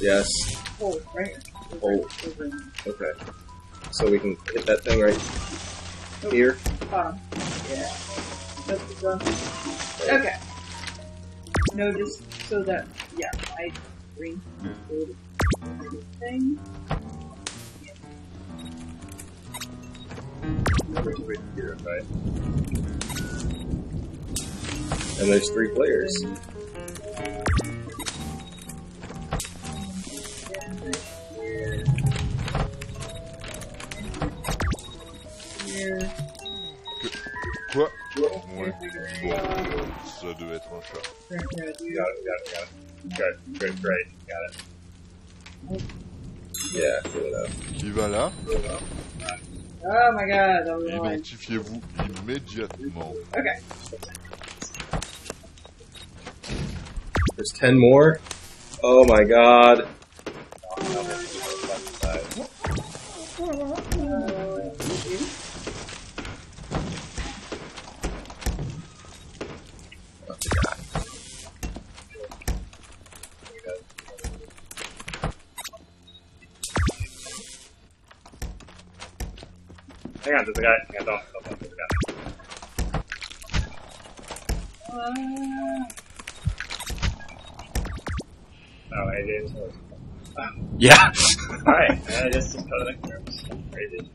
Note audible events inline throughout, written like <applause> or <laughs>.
Yes. Hold, right? Hold. Okay. So we can hit that thing right here. bottom. Yeah. That's the done. Okay. No, just so that, yeah, I green thing. Here, right? And there's three players. Ouais. Bon, ça devait être un chat. Right, right, You got it, you got it, got it. Good, good, great, got it. Yeah, good enough. Qui va là Oh my god, that was one. Identifiez-vous immédiatement. Okay. There's ten more. Oh my god. Hang on, there's a guy. Hang on, don't, don't, don't, there's a guy. Oh, AJ is Yeah. Alright, I just, just go to the next room. Crazy.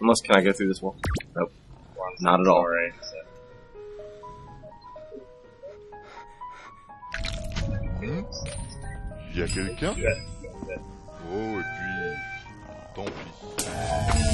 Unless can I go through this wall? Nope. We're Not at all. story, so. Hmm y a quelqu'un Yeah, that's it. Oh, et puis... Tant pis.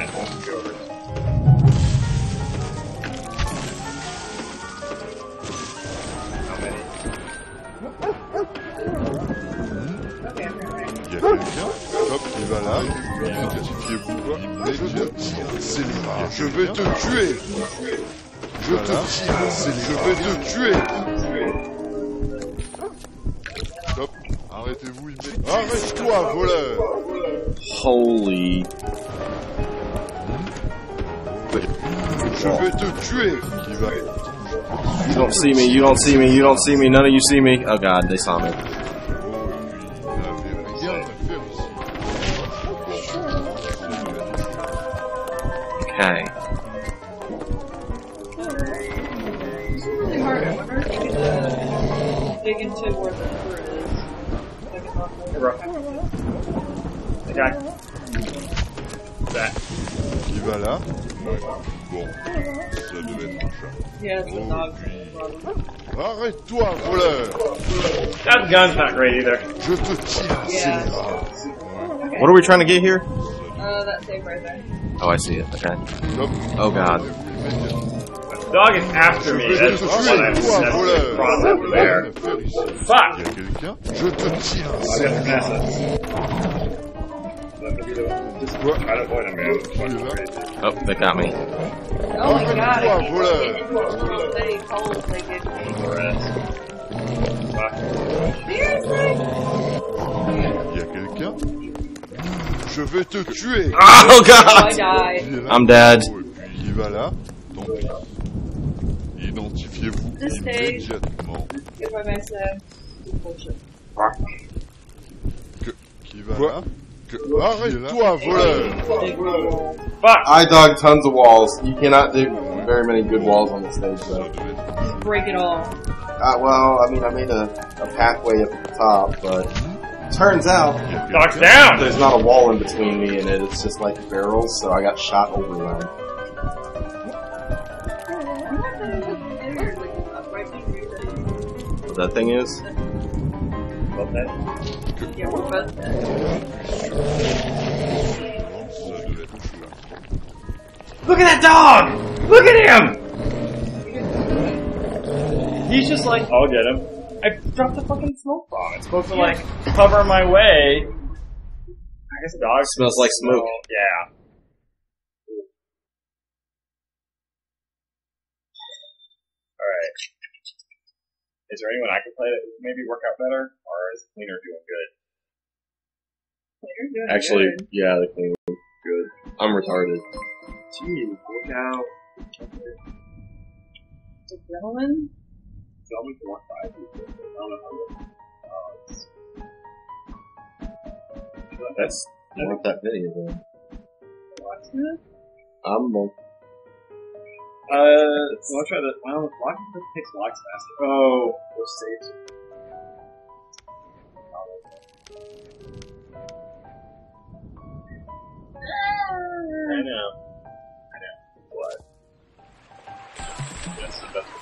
Je vais te tuer. Je te tire Je vais te tuer. Stop Arrêtez-vous. Arrête-toi, voleur. Holy. Je vais te tuer. You don't see me, you don't see me, you don't see me, none of you see me. Oh god, they saw me. Arrête-toi, voleur That gun's not great either. Je te tire, Yeah. scélérat. What are we trying to get here? Uh, that thing right there. Oh, I see it. Okay. Stop. Oh god. The dog is after me. Je That's te what tuer, I'm, that's the voleur cross there. à faire ici. Fuck! y a Je te tire, I got scélérat. Oh, they got me. Oh my god, I Arrête-toi, can't voleur get into those little bitty holes they give me. Rest. Fuck. Seriously? Il y a quelqu'un Je vais te tuer Oh Oh, I god! died. Il est là. I'm dead. Oh, et puis il va là Tant pis. Identifiez-vous This stage. immédiatement. If I may say. Bullshit. Que... Qui va là que... Arrête-toi, voleur Fuck! I dug tons of walls. You cannot do very many good walls on this stage, Ça though. devait. Break it all. Uh, well, I mean, I made a, a pathway up at the top, but turns out Il y a Dog's quelqu'un down! there's not a wall in between me and it. It's just like barrels, so I got shot over them. What that thing is? Well, that- Yeah, we're both dead. Ça devait être chouette. Look at that dog! Look at him! He's just like, I'll get him. I dropped a fucking smoke bomb. It's supposed to like cover my way. I guess the dog Smells like smoke. Yeah. Is there anyone I can play that would maybe work out better? Or is Cleaner doing good? Doing Actually, good. yeah, the clean was good. I'm retarded. Gee, look out. adrenaline. Tell me to walk by. I don't know how to- That's not that video then. What's it? I'm more. Uh, so I'll try the. Well, blocking takes blocks faster. Oh, those saves. I know. I know. What? That's the shotgun.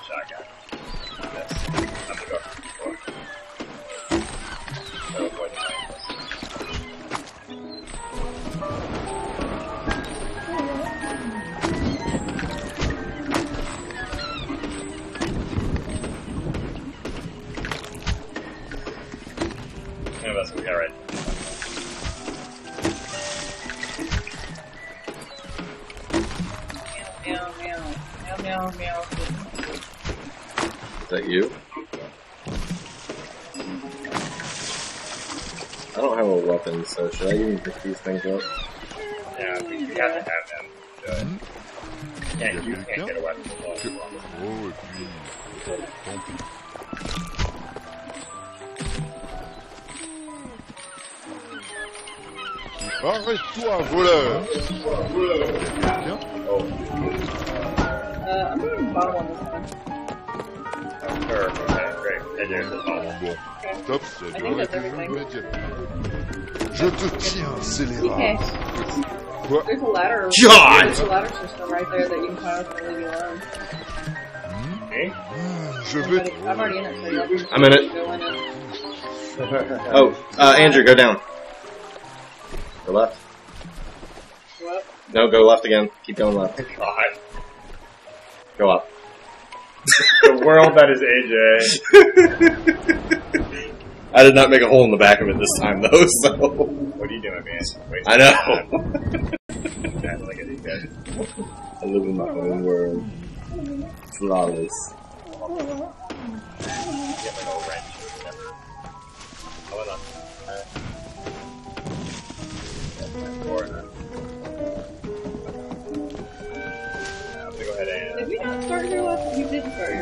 Meow, meow, meow. Is that you? I don't have a weapon, so should I even pick these things up? Yeah, I think you have to have them. to do it. Can't, you can't get a weapon. Oh, et puis... Tant pis. Arrête-toi, voleur Quelqu'un Uh, I'm going bottom on this one. Sure, okay, great. They do. Bon, top, c'est I de think that's arrêter everything. immédiatement. Je te tiens, Okay. scélérat Quoi There's a ladder. God! There's a ladder system right there that you can climb up and leave you alone. me? Je I'm vais... already, I'm already in it, so you'll I'm in it. Go in it. <laughs> Oh, uh, Andrew, go down. Go left. What? No, go left again. Keep going left. God. Go up. <laughs> The world that is AJ. I did not make a hole in the back of it this time, though, <laughs> so. What are you doing, man? I know. That's like a guys. I live in my own world. Flawless. Get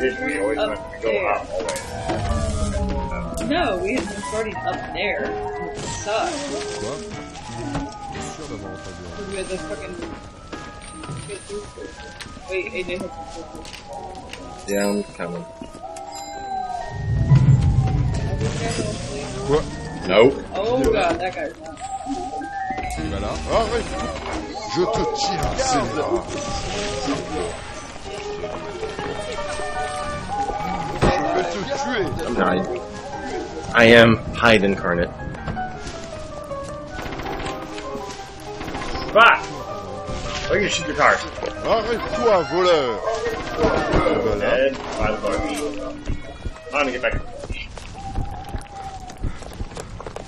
did We here. did, we always Up went, we go there. up always. No, we had been starting up there. It sucked. Quoi Je suis sûr d'avoir entendu un- Because we had the fucking... good booster. Wait, AJ has the booster. Yeah, I'm coming. Quoi Nope. Oh god, that guy's not. Il va là Arrête Je te tiens, scélérat Je I'm Hyde. I am Hyde incarnate. Fuck! Oh, you can shoot your cars. Arrête-toi, voleur Il va là Dead by the buggy. I'm gonna get back.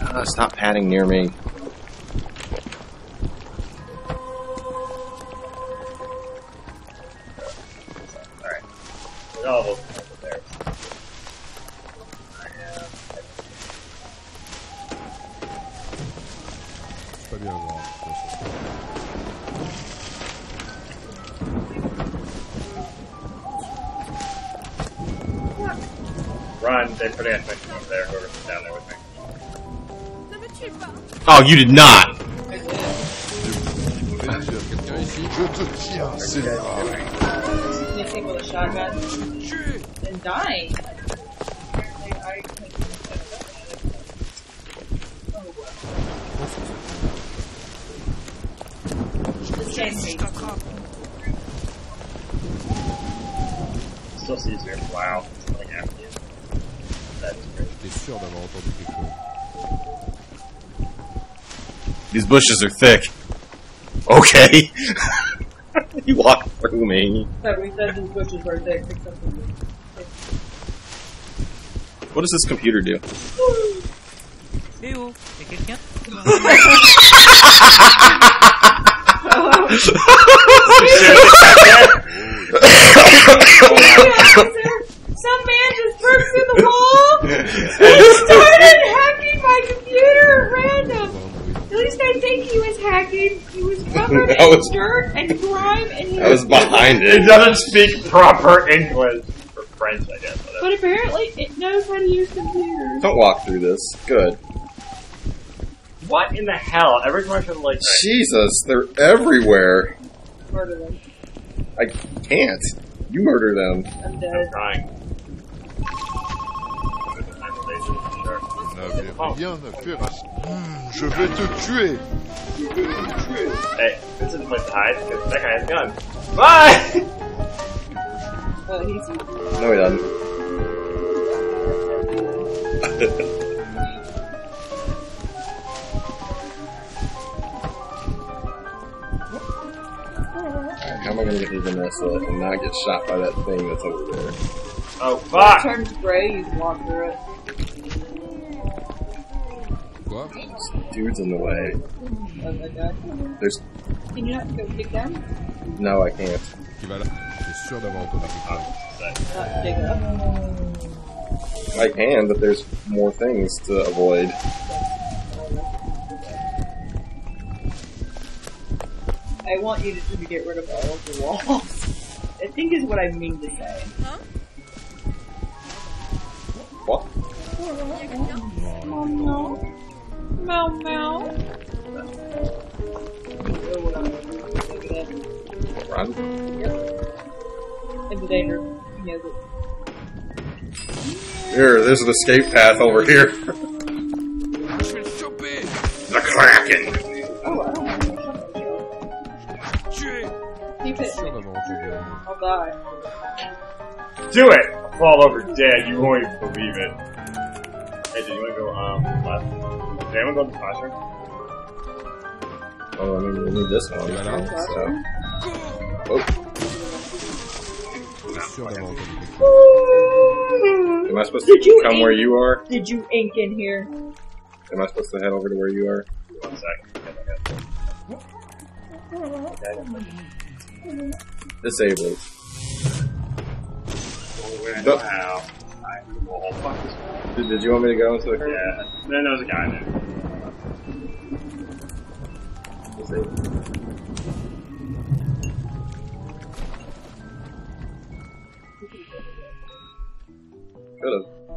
Ah, stop padding near me. Run, they put an mission over there, whoever's down there with me. Oh, you did not! I did. Plaisir. Je te tiens, scélérat Sneaking with a shotgun and dying. Apparently, I couldn't- well. This game hates Still sees me. Wow. It's like after you. That is great. J'étais sûr d'avoir entendu quelque chose. These bushes are thick. Okay. <laughs> you walk through me. But we said these bushes were thick, except for me. What does this computer do? Y'a quelqu'un <laughs> <laughs> Some man just broke through the wall and started hacking my computer at random. Voir un bruit dans- Did he was, dirt and grime and I was behind It it. doesn't speak proper English. Or French, I guess. whatever. But apparently it knows how to use computers. Don't walk through this. Good. What in the hell? Every time I feel like Jesus, they're everywhere. Murder them. I can't. You murder them. I'm I'm dead. Trying. N'avais rien à faire à ce... Hmm, je vais te tuer Hey, this is the place to hide because that guy has a gun. Bye! Oh, he's No, he doesn't. How am I gonna get to Vanessa and not get shot by that thing that's over there? Oh, fuck! turns gray, you can walk through it. Dude's in the way. Oh my god. There's Can you not go dig down? no, I can't. Qui va là T'es sûr d'avoir entendu quelque dig up. I can, but there's more things to avoid. I want you to, to get rid of all of the walls. I think is what I mean to say. What? Meow meow. Meow. Run? It's a danger. He knows it. Here, there's an escape path over here. The Kraken! Oh, I don't want to Tuer Keep it. I'll die. Do it! Fall over dead, you won't even believe it. Hey, did you wanna go, um, left? Did anyone go to the classroom? Oh, I mean, we need this one. Voilà. So. Oh, T'es sûr d'avoir entendu quelque chose am I supposed Did to you come ink- where you are? Did you ink in here? Am I supposed to head over to where you are? One sec. Disabled. Wow. I, oh, fuck this one. Did, did you want me to go into the Yeah. Then there was a guy in there. Could've.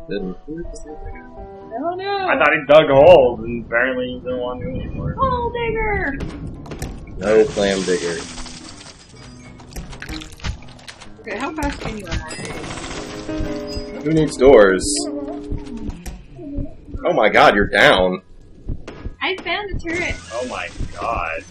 Didn't. Oh no! I thought he dug holes, and apparently he didn't want to do it anymore. Hole digger! No clam digger. Okay, how fast can you run? Who needs doors? Oh my god, you're down. I found a turret. Oh my god.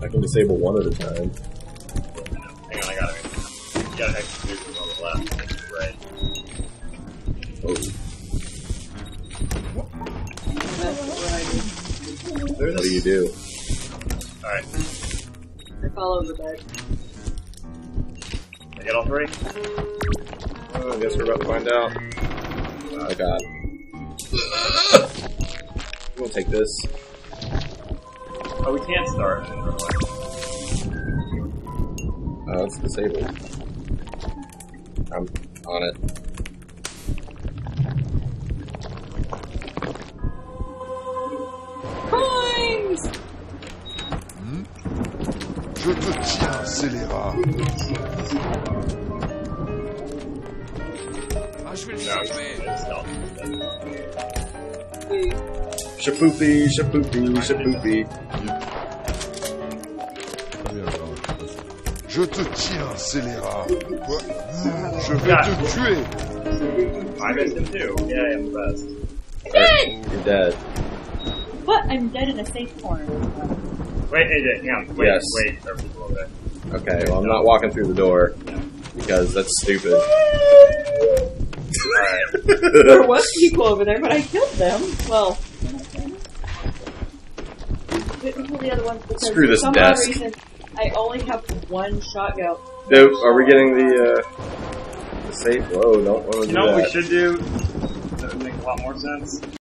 I can disable one at a time. You do? Alright. I follow the bed. I get all three? Oh, I guess we're about to find out. Oh god. We'll take this. Oh, we can't start. Oh, it's disabled. I'm on it. Je te tiens, scélérat Ah, je vais le alors, Je te tiens, scélérat Quoi? Je vais Yeah. te tuer I missed him too. Yeah, I'm the best. You're dead. But I'm dead in a safe corner. Wait, AJ, hang on. Wait, Yes. wait. There people over there. Okay, well I'm not walking through the door. Because that's stupid. Alright. There was people over there, but I killed them. Well, didn't kill the other ones because Screw for this some desk. reason I only have one shotgun. Dude, are we getting the, uh, the safe? Whoa, don't want to do You know what that. we should do? That would make a lot more sense?